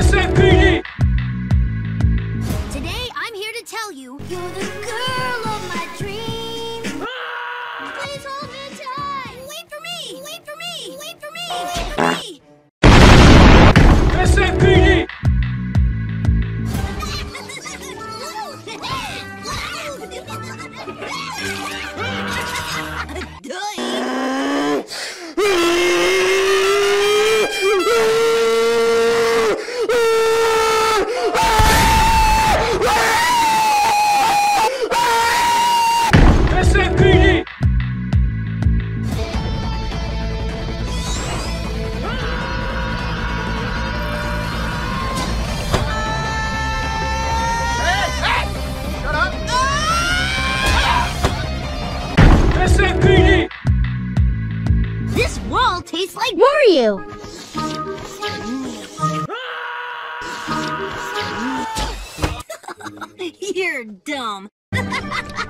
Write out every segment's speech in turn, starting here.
Today, I'm here to tell you, you're the girl of my dreams. Ah! Please hold me tight. Wait for me. Wait for me. Wait for me. Wait for me. Tastes like Mario. You're dumb.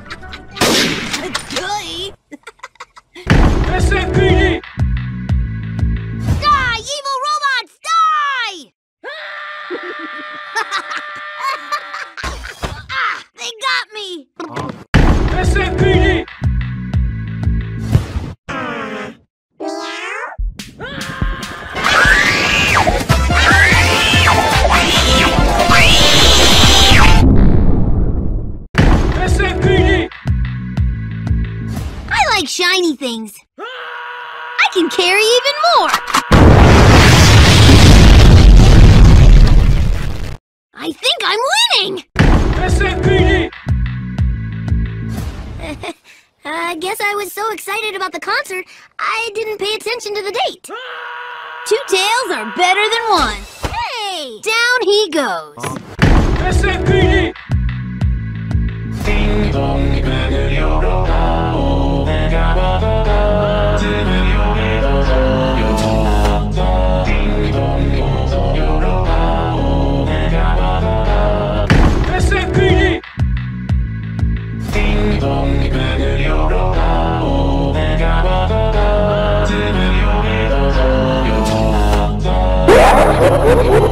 like shiny things. I can carry even more. I think I'm winning. SMPD! Uh, I guess I was so excited about the concert, I didn't pay attention to the date. Two tails are better than one. Hey, down he goes. Oh, oh, oh, oh.